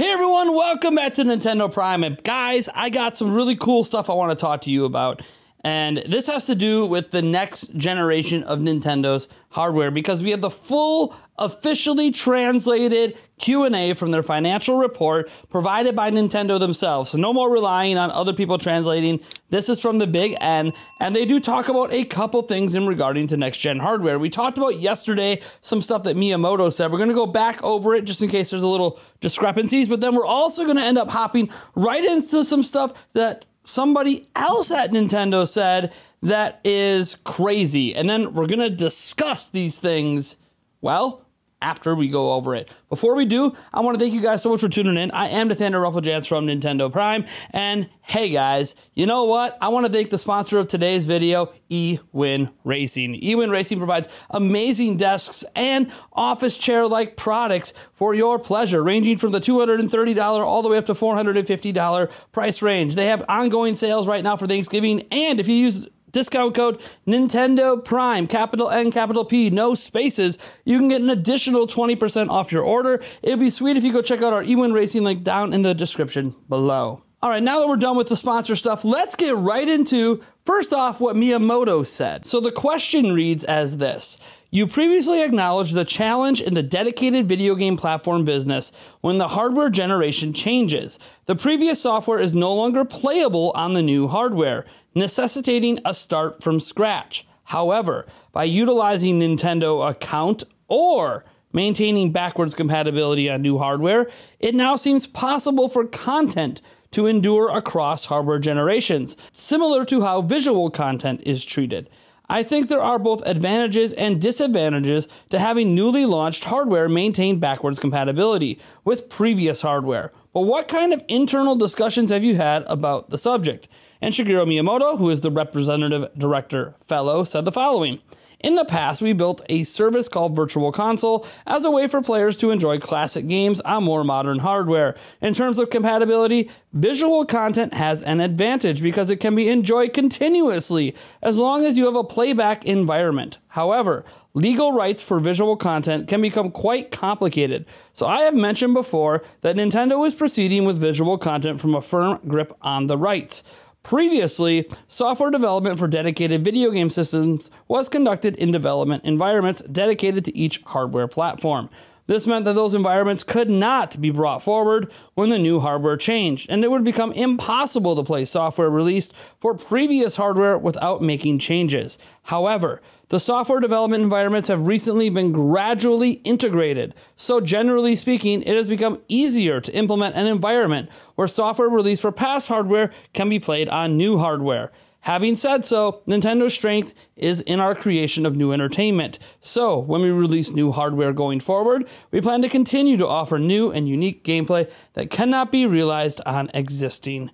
Hey everyone, welcome back to Nintendo Prime. And guys, I got some really cool stuff I want to talk to you about. And this has to do with the next generation of Nintendo's hardware because we have the full officially translated Q&A from their financial report provided by Nintendo themselves. So no more relying on other people translating. This is from the Big N and they do talk about a couple things in regarding to next gen hardware. We talked about yesterday some stuff that Miyamoto said. We're going to go back over it just in case there's a little discrepancies, but then we're also going to end up hopping right into some stuff that somebody else at Nintendo said that is crazy. And then we're going to discuss these things, well, after we go over it. Before we do, I want to thank you guys so much for tuning in. I am Nathaniel Rufflejans from Nintendo Prime. And hey guys, you know what? I want to thank the sponsor of today's video, eWin Racing. eWin Racing provides amazing desks and office chair like products for your pleasure, ranging from the $230 all the way up to $450 price range. They have ongoing sales right now for Thanksgiving. And if you use Discount code Nintendo Prime, capital N, capital P, no spaces. You can get an additional 20% off your order. It would be sweet if you go check out our eWin Racing link down in the description below. All right, now that we're done with the sponsor stuff, let's get right into first off what Miyamoto said. So the question reads as this You previously acknowledged the challenge in the dedicated video game platform business when the hardware generation changes. The previous software is no longer playable on the new hardware necessitating a start from scratch. However, by utilizing Nintendo account or maintaining backwards compatibility on new hardware, it now seems possible for content to endure across hardware generations, similar to how visual content is treated. I think there are both advantages and disadvantages to having newly launched hardware maintain backwards compatibility with previous hardware. But what kind of internal discussions have you had about the subject? And Shigeru Miyamoto, who is the representative director fellow, said the following. In the past, we built a service called Virtual Console as a way for players to enjoy classic games on more modern hardware. In terms of compatibility, visual content has an advantage because it can be enjoyed continuously as long as you have a playback environment. However, legal rights for visual content can become quite complicated. So I have mentioned before that Nintendo is proceeding with visual content from a firm grip on the rights. Previously, software development for dedicated video game systems was conducted in development environments dedicated to each hardware platform. This meant that those environments could not be brought forward when the new hardware changed, and it would become impossible to play software released for previous hardware without making changes. However, the software development environments have recently been gradually integrated, so generally speaking, it has become easier to implement an environment where software released for past hardware can be played on new hardware. Having said so, Nintendo's strength is in our creation of new entertainment. So, when we release new hardware going forward, we plan to continue to offer new and unique gameplay that cannot be realized on existing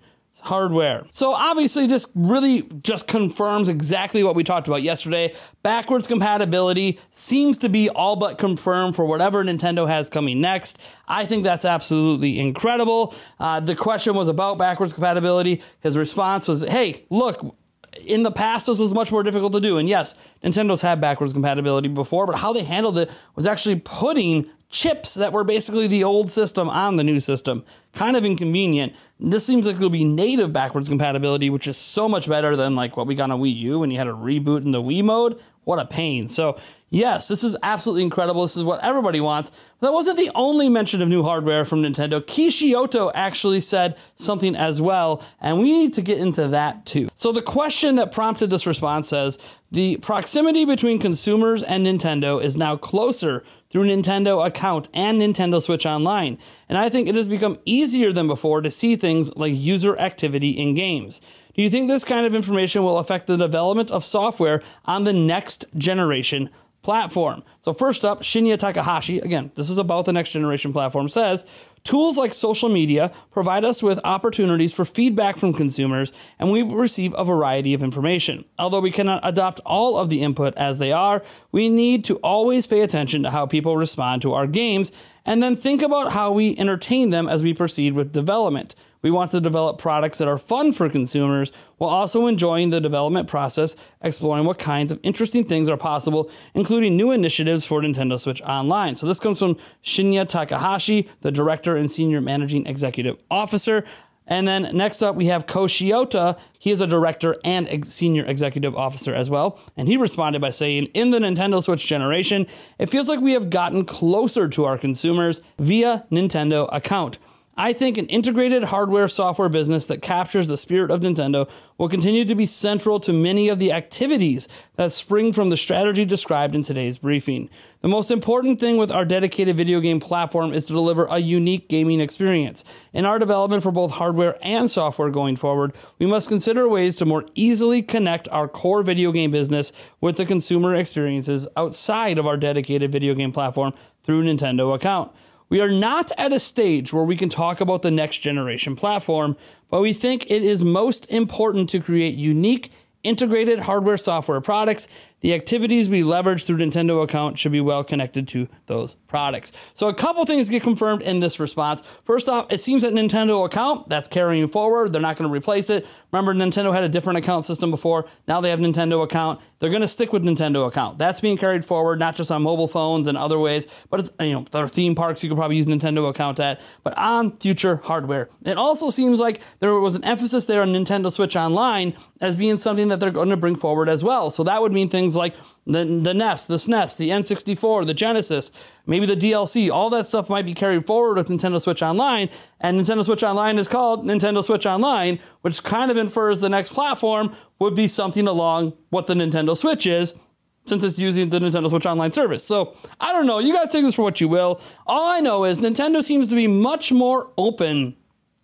hardware. So obviously this really just confirms exactly what we talked about yesterday. Backwards compatibility seems to be all but confirmed for whatever Nintendo has coming next. I think that's absolutely incredible. Uh, the question was about backwards compatibility. His response was, hey, look, in the past, this was much more difficult to do. And yes, Nintendo's had backwards compatibility before, but how they handled it was actually putting chips that were basically the old system on the new system. Kind of inconvenient. This seems like it'll be native backwards compatibility, which is so much better than like what we got on Wii U when you had to reboot in the Wii mode. What a pain. So, yes, this is absolutely incredible. This is what everybody wants. But that wasn't the only mention of new hardware from Nintendo. Kishimoto actually said something as well, and we need to get into that too. So, the question that prompted this response says the proximity between consumers and Nintendo is now closer through Nintendo account and Nintendo Switch Online, and I think it has become easier than before to see things like user activity in games. Do you think this kind of information will affect the development of software on the next generation platform? So, first up, Shinya Takahashi, again, this is about the next generation platform, says tools like social media provide us with opportunities for feedback from consumers, and we receive a variety of information. Although we cannot adopt all of the input as they are, we need to always pay attention to how people respond to our games and then think about how we entertain them as we proceed with development. We want to develop products that are fun for consumers while also enjoying the development process, exploring what kinds of interesting things are possible, including new initiatives for Nintendo Switch Online. So this comes from Shinya Takahashi, the director and senior managing executive officer. And then next up, we have Ko Shiota. He is a director and ex- senior executive officer as well. And he responded by saying, In the Nintendo Switch generation, it feels like we have gotten closer to our consumers via Nintendo account. I think an integrated hardware software business that captures the spirit of Nintendo will continue to be central to many of the activities that spring from the strategy described in today's briefing. The most important thing with our dedicated video game platform is to deliver a unique gaming experience. In our development for both hardware and software going forward, we must consider ways to more easily connect our core video game business with the consumer experiences outside of our dedicated video game platform through Nintendo account. We are not at a stage where we can talk about the next generation platform, but we think it is most important to create unique, integrated hardware software products the activities we leverage through Nintendo account should be well connected to those products. So a couple things get confirmed in this response. First off, it seems that Nintendo account that's carrying forward. They're not going to replace it. Remember, Nintendo had a different account system before. Now they have Nintendo account. They're going to stick with Nintendo account. That's being carried forward, not just on mobile phones and other ways, but it's you know there are theme parks you could probably use Nintendo account at, but on future hardware. It also seems like there was an emphasis there on Nintendo Switch Online as being something that they're going to bring forward as well. So that would mean things like the, the NES, the SNES, the N64, the Genesis, maybe the DLC, all that stuff might be carried forward with Nintendo Switch Online. And Nintendo Switch Online is called Nintendo Switch Online, which kind of infers the next platform would be something along what the Nintendo Switch is, since it's using the Nintendo Switch Online service. So I don't know. You guys take this for what you will. All I know is Nintendo seems to be much more open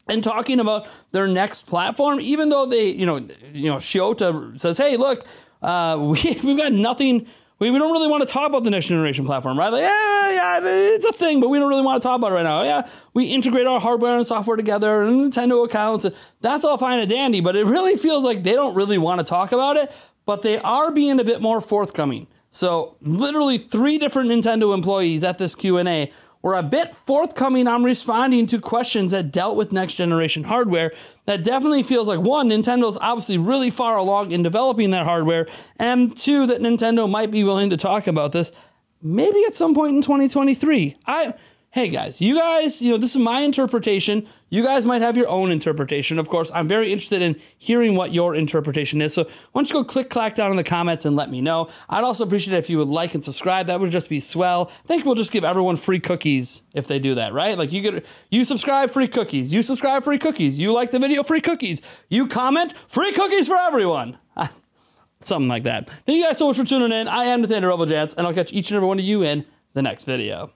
and talking about their next platform, even though they, you know, you know, Shiota says, "Hey, look, uh, we, we've got nothing. We, we don't really want to talk about the next generation platform, right? Like, yeah, yeah, it's a thing, but we don't really want to talk about it right now. Yeah, we integrate our hardware and software together and Nintendo accounts. That's all fine and dandy, but it really feels like they don't really want to talk about it, but they are being a bit more forthcoming. So, literally three different Nintendo employees at this Q&A were a bit forthcoming on responding to questions that dealt with next generation hardware. That definitely feels like one, Nintendo's obviously really far along in developing that hardware, and two, that Nintendo might be willing to talk about this maybe at some point in 2023. I hey guys, you guys, you know, this is my interpretation. You guys might have your own interpretation. Of course, I'm very interested in hearing what your interpretation is. So why don't you go click clack down in the comments and let me know. I'd also appreciate it if you would like and subscribe. That would just be swell. I think we'll just give everyone free cookies if they do that, right? Like you get you subscribe free cookies. You subscribe free cookies. You like the video free cookies. You comment free cookies for everyone. Something like that. Thank you guys so much for tuning in. I am Nathaniel Revel Jans, and I'll catch each and every one of you in the next video.